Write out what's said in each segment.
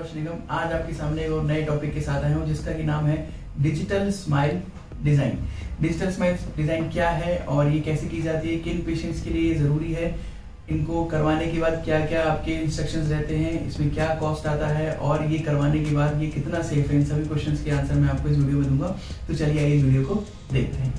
स्पर्श निगम, आज आपके सामने और नए टॉपिक के साथ आया हूँ, जिसका की नाम है digital smile design digital smile design क्या है और ये कैसे की जाती है, किन पेशेंट्स के लिए ज़रूरी है, इनको करवाने के बाद क्या क्या आपके इंस्ट्रक्शंस रहते हैं, इसमें क्या कॉस्ट आता है और ये करवाने के बाद ये कितना सेफ़ है, इन सभी क्वेश्चंस के आंसर मैं आपको इस वीडियो में दूँगा। तो चलिए आइए इस वीडियो को देखते हैं।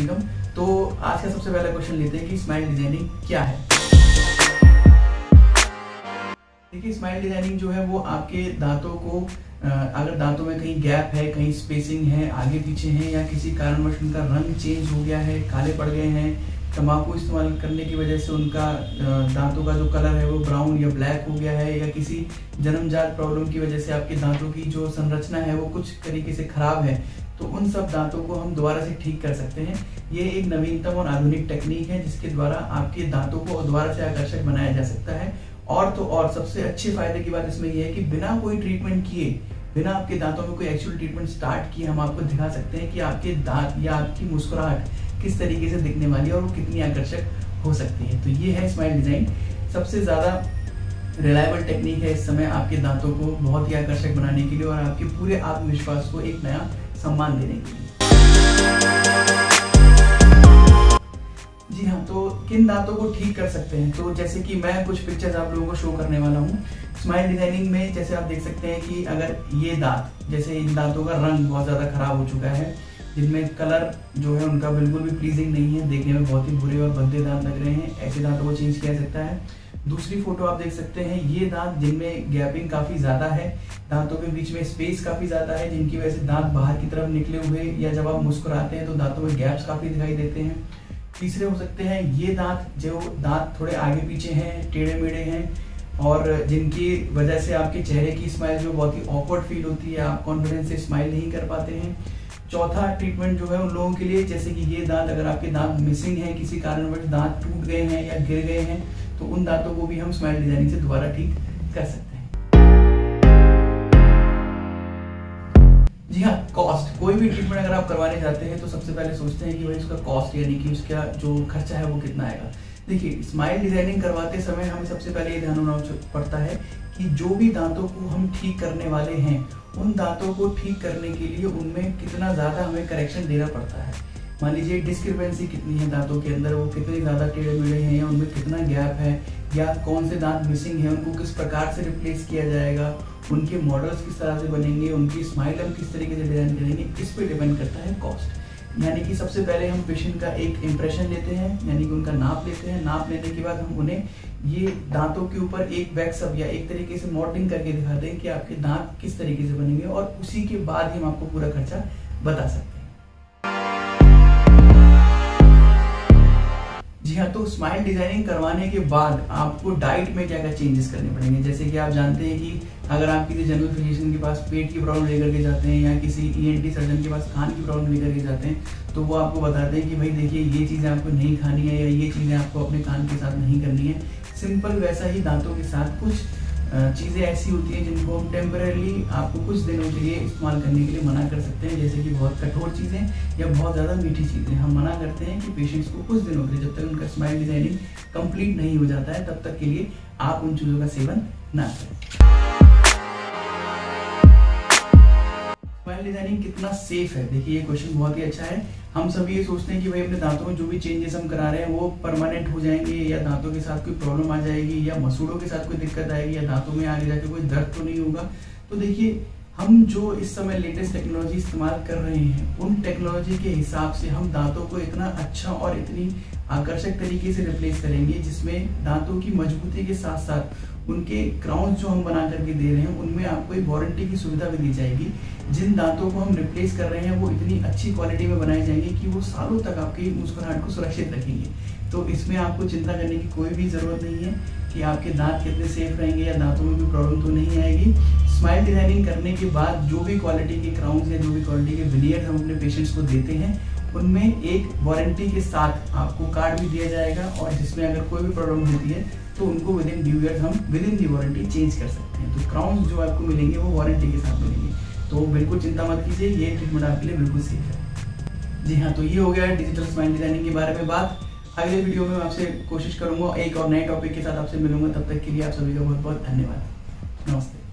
निगम तो आज का सबसे पहला क्वेश्चन लेते हैं कि स्माइल डिज़ाइनिंग क्या है? देखिए स्माइल डिज़ाइनिंग जो है वो आपके दांतों को अगर दांतों में कहीं गैप है, कहीं स्पेसिंग है, आगे पीछे है या किसी कारणवश उनका रंग चेंज हो गया है, काले पड़ गए हैं, तंबाकू इस्तेमाल करने की वजह से उनका दांतों का जो कलर है वो ब्राउन या ब्लैक हो गया है या किसी जन्मजात प्रॉब्लम की वजह से आपके दांतों की जो संरचना है वो कुछ तरीके से खराब है तो उन सब दांतों को हम दोबारा से ठीक कर सकते हैं। ये एक नवीनतम और आधुनिक टेक्निक है, जिसके द्वारा आपके दांतों को दोबारा से आकर्षक बनाया जा सकता है। और तो और, सबसे अच्छे फ़ायदे की बात इसमें यह है कि बिना कोई ट्रीटमेंट किए, बिना आपके दांतों में कोई एक्चुअल ट्रीटमेंट स्टार्ट किए, हम आपको दिखा सकते हैं कि आपके दांत या आपकी मुस्कुराहट किस तरीके से दिखने वाली है और वो कितनी आकर्षक हो सकती है। तो ये है स्माइल डिज़ाइन सबसे ज़्यादा रिलायबल टेक्निक है इस समय आपके दांतों को बहुत ही आकर्षक बनाने के लिए और आपके पूरे आत्मविश्वास को एक नया सम्मान देने के लिए। जी हाँ तो किन दांतों को ठीक कर सकते हैं? तो जैसे कि मैं कुछ पिक्चर्स आप लोगों को शो करने वाला हूँ। स्माइल डिज़ाइनिंग में जैसे आप देख सकते हैं कि अगर ये दांत, जैसे इन दांतों का रंग बहुत ज़्यादा खराब हो चुका है, जिनमें कलर जो है उनका बिल्कुल भी प्लीजिंग नहीं है, देखने में बहुत ही बुरे और भद्दे दांत लग रहे हैं, ऐसे दांतों को चेंज किया सकता है। दूसरी फ़ोटो आप देख सकते हैं, ये दांत जिनमें गैपिंग काफ़ी ज़्यादा है, दांतों के बीच में स्पेस काफ़ी ज़्यादा है, जिनकी वजह से दांत बाहर की तरफ़ निकले हुए या जब आप मुस्कुराते हैं तो दांतों में गैप्स काफ़ी दिखाई देते हैं। तीसरे हो सकते हैं, ये दांत जो दांत थोड़े आगे पीछे हैं, टेढ़े मेढ़े हैं, और जिनकी वजह से आपके चेहरे की स्माइल जो बहुत ही ऑकवर्ड फील होती है, आप कॉन्फिडेंस से स्माइल नहीं कर पाते हैं। चौथा ट्रीटमेंट जो है उन लोगों के लिए, जैसे कि ये दांत, अगर आपके दांत मिसिंग है, किसी कारणवश दांत टूट गए हैं या गिर गए हैं तो उन दांतों को भी हम स्माइल डिज़ाइनिंग से दोबारा ठीक कर सकते हैं। जी हाँ कॉस्ट कोई भी ट्रीटमेंट अगर आप करवाने जाते हैं तो सबसे पहले सोचते हैं कि भाई उसका कॉस्ट यानी कि उसका जो खर्चा है वो कितना आएगा। देखिए स्माइल डिज़ाइनिंग करवाते समय हमें सबसे पहले ये ध्यान होना पड़ता है कि जो भी दांतों को हम ठीक करने वाले हैं, उन दांतों को ठीक करने के लिए उनमें कितना ज़्यादा हमें करेक्शन देना पड़ता है। मान लीजिए डिस्क्रिपेंसी कितनी है दांतों के अंदर, वो कितने ज़्यादा टेढ़े मेढ़े हैं या उनमें कितना गैप है, या कौन से दांत मिसिंग है, उनको किस प्रकार से रिप्लेस किया जाएगा, उनके मॉडल्स किस तरह से बनेंगे, उनकी स्माइल हम किस तरीके से डिज़ाइन करेंगे, इस पर डिपेंड करता है कॉस्ट यानी कि सबसे पहले हम पेशेंट का एक इम्प्रेशन लेते हैं, यानी कि उनका नाप लेते हैं। नाप लेने के बाद हम उन्हें ये दांतों के ऊपर एक वैक्सअप या एक तरीके से मॉडलिंग करके दिखाते हैं कि आपके दांत किस तरीके से बनेंगे और उसी के बाद ही हम आपको पूरा खर्चा बता सकते हैं। जी हाँ तो स्माइल डिज़ाइनिंग करवाने के बाद आपको डाइट में क्या क्या चेंजेस करने पड़ेंगे? जैसे कि आप जानते हैं कि अगर आप किसी जनरल फिजिशियन के पास पेट की प्रॉब्लम लेकर के जाते हैं या किसी ईएनटी e सर्जन के पास खान की प्रॉब्लम लेकर के जाते हैं तो वो आपको बताते हैं कि भाई देखिए, ये चीज़ें आपको नहीं खानी है या ये चीज़ें आपको अपने कान के साथ नहीं करनी है। सिंपल वैसा ही दांतों के साथ कुछ चीज़ें ऐसी होती हैं जिनको हम टेम्परली आपको कुछ दिनों के लिए इस्तेमाल करने के लिए मना कर सकते हैं, जैसे कि बहुत कठोर चीज़ें या बहुत ज़्यादा मीठी चीज़ें। हम मना करते हैं कि पेशेंट्स को कुछ दिनों के लिए, जब तक उनका स्माइल डिज़ाइनिंग कंप्लीट नहीं हो जाता है, तब तक के लिए आप उन चीज़ों का सेवन ना करें। स्माइल डिज़ाइनिंग कितना सेफ़ है? देखिए, ये क्वेश्चन बहुत ही अच्छा है। हम सभी ये सोचते हैं कि भाई अपने दांतों में जो भी चेंजेस हम करा रहे हैं, वो परमानेंट हो जाएँगे या दांतों के साथ कोई प्रॉब्लम आ जाएगी या मसूड़ों के साथ कोई दिक्कत आएगी या दांतों में आगे जाके कोई दर्द तो नहीं होगा। तो देखिए, हम जो इस समय लेटेस्ट टेक्नोलॉजी इस्तेमाल कर रहे हैं, उन टेक्नोलॉजी के हिसाब से हम दांतों को इतना अच्छा और इतनी आकर्षक तरीके से रिप्लेस करेंगे, जिसमें दांतों की मजबूती के साथ साथ उनके क्राउन जो हम बना करके दे रहे हैं, उनमें आपको एक वारंटी की सुविधा भी दी जाएगी। जिन दांतों को हम रिप्लेस कर रहे हैं, वो इतनी अच्छी क्वालिटी में बनाए जाएँगे कि वो सालों तक आपकी मुस्कुराहट को सुरक्षित रखेंगे। तो इसमें आपको चिंता करने की कोई भी ज़रूरत नहीं है कि आपके दांत कितने सेफ़ रहेंगे या दांतों में कोई प्रॉब्लम तो नहीं आएगी। स्माइल डिज़ाइनिंग करने के बाद जो भी क्वालिटी के क्राउन या जो भी क्वालिटी के विनियर हम अपने पेशेंट्स को देते हैं उनमें एक वारंटी के साथ आपको कार्ड भी दिया जाएगा और जिसमें अगर कोई भी प्रॉब्लम होती है तो उनको विद इन ड्यू ईयर हम within the warranty change कर सकते हैं। तो क्राउन जो आपको मिलेंगे, वो वारंटी के साथ मिलेंगे। तो बिल्कुल चिंता मत कीजिए, ये ट्रीटमेंट आपके लिए बिल्कुल सेफ़ है। जी हाँ तो ये हो गया डिजिटल स्माइल डिज़ाइनिंग के बारे में बात। अगले वीडियो में आपसे कोशिश करूँगा एक और नए टॉपिक के साथ आपसे मिलूँगा। तब तक के लिए आप सभी का बहुत बहुत धन्यवाद। नमस्ते।